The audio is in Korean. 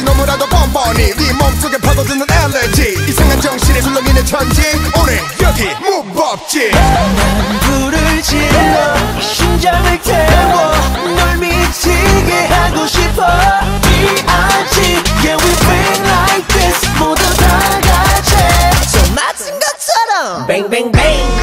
없이 너무나도 뻔뻔히 네 몸속에 파고드는 알레지 이상한 정신에 술렁이는 천지. 오늘 여기 무법지. 난 불을 질러 심장을 태워 널 미치게 하고 싶어. B.I.G. Yeah we bring like this 모두 다 같이. 손 맞은 것처럼. 뱅뱅뱅